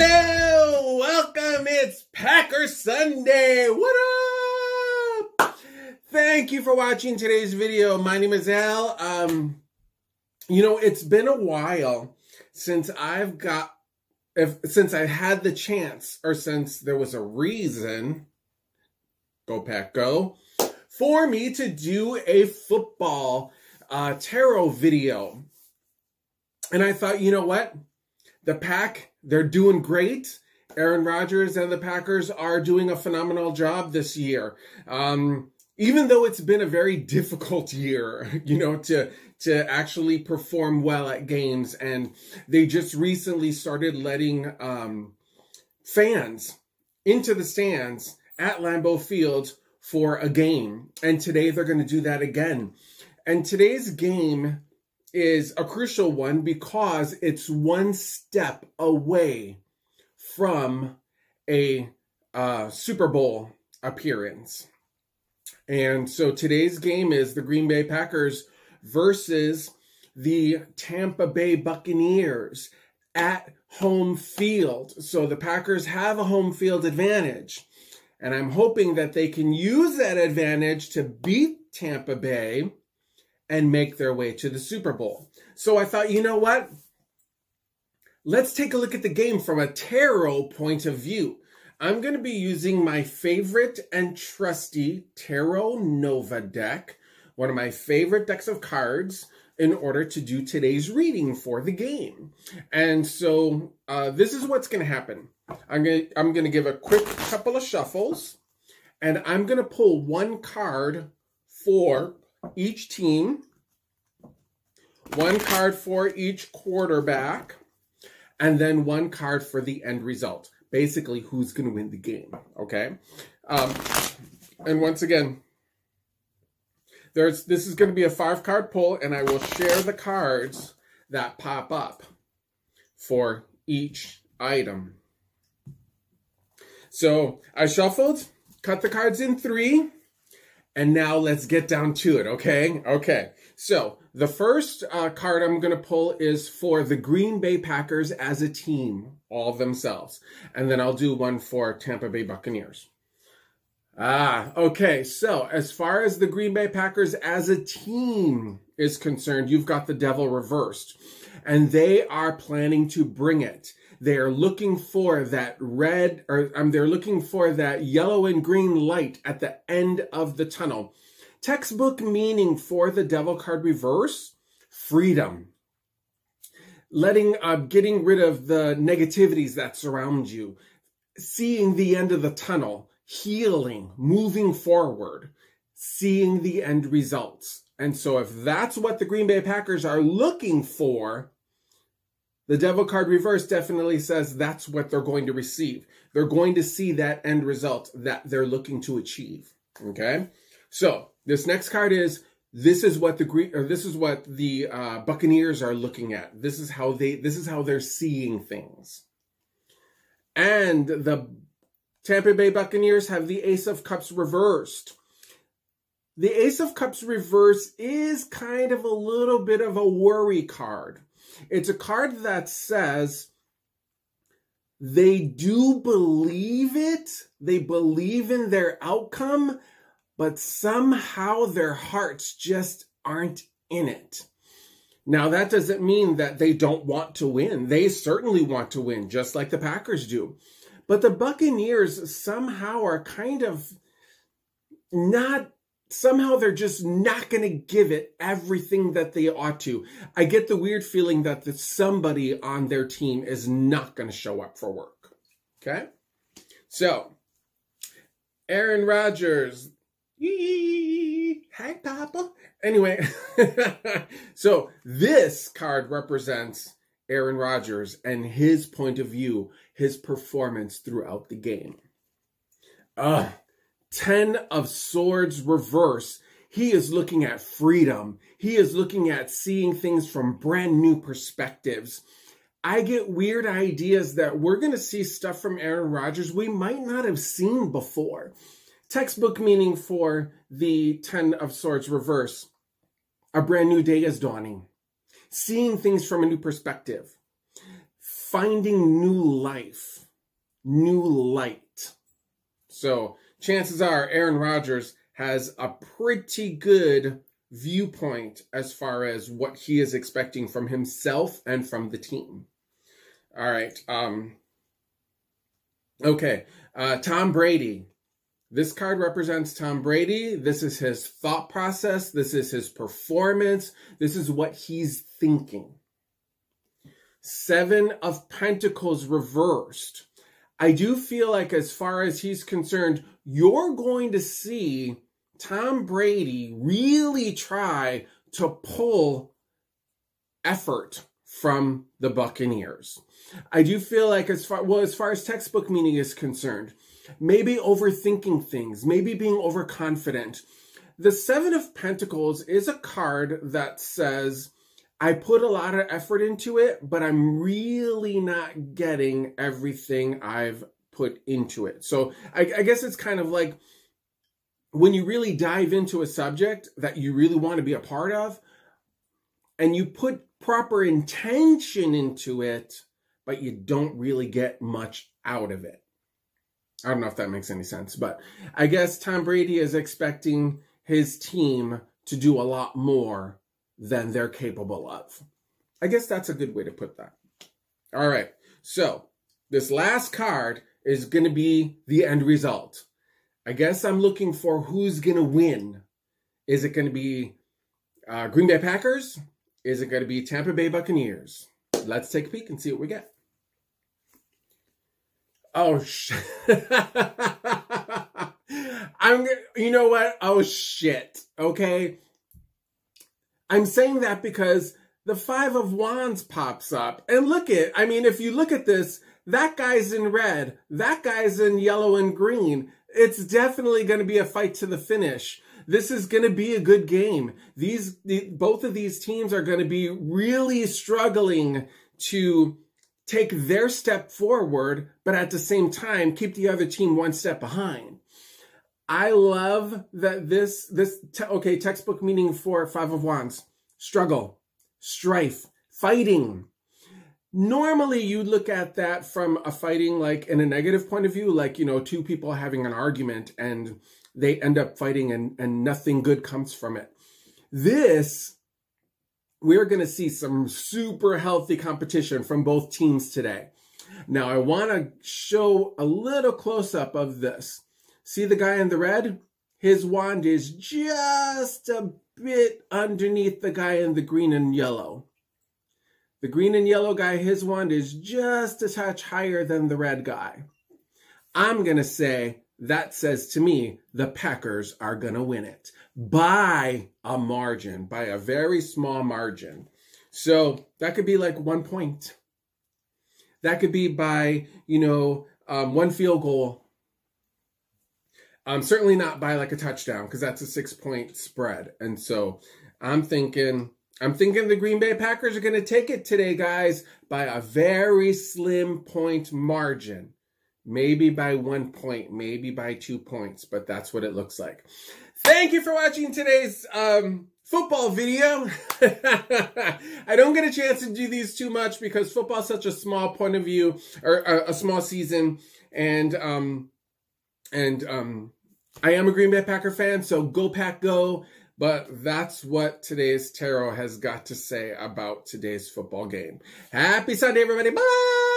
Hello, welcome. It's Packer Sunday. What up? Thank you for watching today's video. My name is Al. Um, you know, it's been a while since I've got, if since I had the chance, or since there was a reason, go Pack Go, for me to do a football uh, tarot video. And I thought, you know what? The Pack, they're doing great. Aaron Rodgers and the Packers are doing a phenomenal job this year. Um, even though it's been a very difficult year, you know, to to actually perform well at games, and they just recently started letting um, fans into the stands at Lambeau Field for a game, and today they're going to do that again. And today's game is a crucial one because it's one step away from a uh, Super Bowl appearance. And so today's game is the Green Bay Packers versus the Tampa Bay Buccaneers at home field. So the Packers have a home field advantage. And I'm hoping that they can use that advantage to beat Tampa Bay and make their way to the Super Bowl. So I thought, you know what? Let's take a look at the game from a tarot point of view. I'm going to be using my favorite and trusty Tarot Nova deck, one of my favorite decks of cards, in order to do today's reading for the game. And so uh, this is what's going to happen. I'm going to, I'm going to give a quick couple of shuffles, and I'm going to pull one card for each team, one card for each quarterback, and then one card for the end result. Basically, who's going to win the game, okay? Um, and once again, there's this is going to be a five card pull, and I will share the cards that pop up for each item. So I shuffled, cut the cards in three, and now let's get down to it, okay? Okay, so the first uh, card I'm going to pull is for the Green Bay Packers as a team, all themselves. And then I'll do one for Tampa Bay Buccaneers. Ah, okay. So as far as the Green Bay Packers as a team is concerned, you've got the devil reversed. And they are planning to bring it. They are looking for that red, or um, they're looking for that yellow and green light at the end of the tunnel. Textbook meaning for the devil card reverse, freedom. Letting, uh, getting rid of the negativities that surround you. Seeing the end of the tunnel, healing, moving forward, seeing the end results. And so if that's what the Green Bay Packers are looking for, the devil card reverse definitely says that's what they're going to receive. They're going to see that end result that they're looking to achieve. Okay. So this next card is this is what the Green or this is what the uh, Buccaneers are looking at. This is how they this is how they're seeing things. And the Tampa Bay Buccaneers have the Ace of Cups reversed. The Ace of Cups reverse is kind of a little bit of a worry card. It's a card that says they do believe it, they believe in their outcome, but somehow their hearts just aren't in it. Now, that doesn't mean that they don't want to win. They certainly want to win, just like the Packers do. But the Buccaneers somehow are kind of not somehow they're just not going to give it everything that they ought to. I get the weird feeling that the, somebody on their team is not going to show up for work. Okay? So, Aaron Rodgers. Hi, Papa. Anyway, so this card represents Aaron Rodgers and his point of view, his performance throughout the game. Ugh. 10 of swords reverse. He is looking at freedom. He is looking at seeing things from brand new perspectives. I get weird ideas that we're going to see stuff from Aaron Rodgers we might not have seen before. Textbook meaning for the 10 of swords reverse. A brand new day is dawning. Seeing things from a new perspective. finding new life, new light. So chances are Aaron Rodgers has a pretty good viewpoint as far as what he is expecting from himself and from the team. All right. Um, okay. Uh, Tom Brady. This card represents Tom Brady. This is his thought process. This is his performance. This is what he's thinking. Seven of Pentacles reversed. I do feel like, as far as he's concerned, you're going to see Tom Brady really try to pull effort from the Buccaneers. I do feel like as far well as far as textbook meaning is concerned, maybe overthinking things, maybe being overconfident. The 7 of Pentacles is a card that says I put a lot of effort into it, but I'm really not getting everything I've put into it. So I, I guess it's kind of like when you really dive into a subject that you really want to be a part of and you put proper intention into it, but you don't really get much out of it. I don't know if that makes any sense, but I guess Tom Brady is expecting his team to do a lot more than they're capable of. I guess that's a good way to put that. All right. So this last card is going to be the end result. I guess I'm looking for who's going to win. Is it going to be uh, Green Bay Packers? Is it going to be Tampa Bay Buccaneers? Let's take a peek and see what we get. Oh, shit. I'm you know what? Oh, shit. Okay. I'm saying that because the Five of Wands pops up. And look at, I mean, if you look at this, that guy's in red. That guy's in yellow and green it's definitely going to be a fight to the finish. This is going to be a good game. These, the, both of these teams are going to be really struggling to take their step forward, but at the same time, keep the other team one step behind. I love that this, this, te okay, textbook meaning for Five of Wands, struggle, strife, fighting, normally you look at that from a fighting like in a negative point of view like you know two people having an argument and they end up fighting and and nothing good comes from it. This we're going to see some super healthy competition from both teams today. Now i want to show a little close up of this see the guy in the red his wand is just a bit underneath the guy in the green and yellow the green and yellow guy, his wand is just a touch higher than the red guy. I'm going to say that says to me the Packers are going to win it by a margin, by a very small margin. So that could be like one point. That could be by, you know, um, one field goal. Um, certainly not by like a touchdown because that's a six point spread. And so I'm thinking I'm thinking the Green Bay Packers are going to take it today, guys, by a very slim point margin. Maybe by one point, maybe by two points, but that's what it looks like. Thank you for watching today's um, football video. I don't get a chance to do these too much because football is such a small point of view or a, a small season, and um, and um, I am a Green Bay Packer fan, so go Pack go. But that's what today's tarot has got to say about today's football game. Happy Sunday, everybody. Bye.